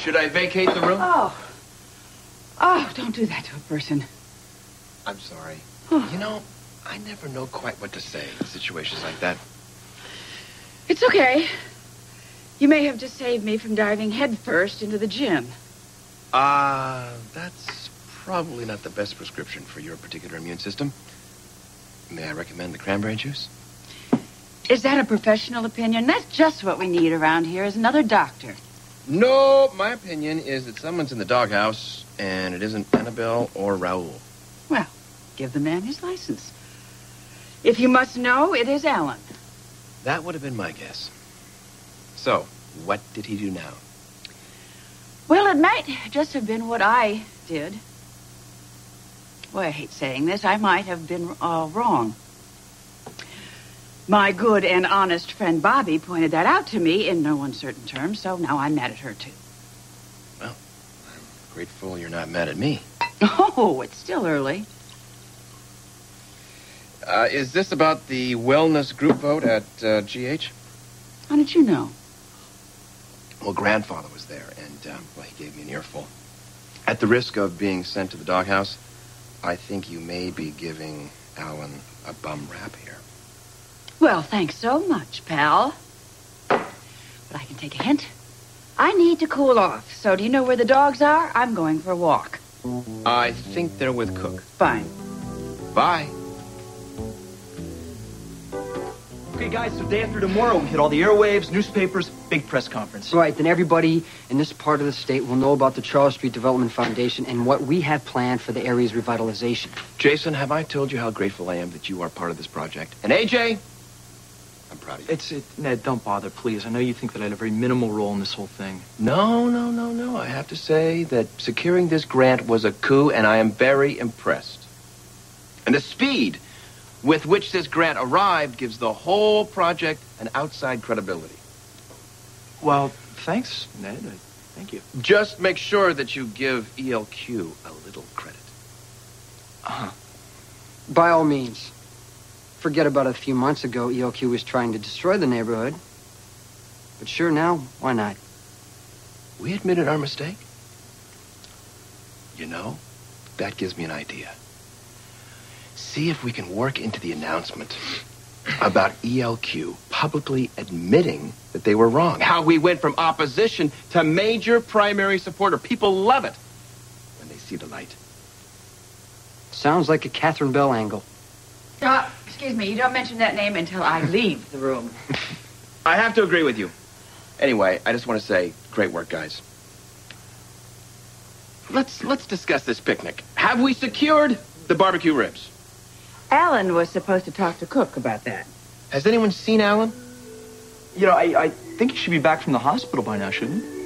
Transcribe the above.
Should I vacate the room? Oh. Oh, don't do that to a person. I'm sorry. you know, I never know quite what to say in situations like that. It's okay. You may have just saved me from diving headfirst into the gym. Ah, uh, that's probably not the best prescription for your particular immune system. May I recommend the cranberry juice? Is that a professional opinion? That's just what we need around here is another doctor. No, my opinion is that someone's in the doghouse, and it isn't Annabelle or Raoul. Well, give the man his license. If you must know, it is Alan. That would have been my guess. So, what did he do now? Well, it might just have been what I did. Well, I hate saying this. I might have been uh, wrong. My good and honest friend Bobbie pointed that out to me in no uncertain terms, so now I'm mad at her, too. Well, I'm grateful you're not mad at me. Oh, it's still early. Uh, is this about the wellness group vote at uh, GH? How did you know? Well, grandfather was there, and, um, well, he gave me an earful. At the risk of being sent to the doghouse, I think you may be giving Alan a bum rap here. Well, thanks so much, pal. But I can take a hint. I need to cool off, so do you know where the dogs are? I'm going for a walk. I think they're with Cook. Fine. Bye. Okay, guys, so day after tomorrow, we hit all the airwaves, newspapers, big press conference. Right, then everybody in this part of the state will know about the Charles Street Development Foundation and what we have planned for the area's revitalization. Jason, have I told you how grateful I am that you are part of this project? And AJ, I'm proud of you. It's, it, Ned, don't bother, please. I know you think that I had a very minimal role in this whole thing. No, no, no, no. I have to say that securing this grant was a coup, and I am very impressed. And the speed with which this grant arrived gives the whole project an outside credibility. Well, thanks, Ned. Thank you. Just make sure that you give ELQ a little credit. Uh-huh. By all means. Forget about a few months ago, ELQ was trying to destroy the neighborhood. But sure now, why not? We admitted our mistake. You know, that gives me an idea see if we can work into the announcement about ELQ publicly admitting that they were wrong. How we went from opposition to major primary supporter. People love it when they see the light. Sounds like a Katherine Bell angle. Uh, excuse me, you don't mention that name until I leave the room. I have to agree with you. Anyway, I just want to say, great work, guys. Let's let's discuss this picnic. Have we secured the barbecue ribs? Alan was supposed to talk to Cook about that. Has anyone seen Alan? You know, I, I think he should be back from the hospital by now, shouldn't he?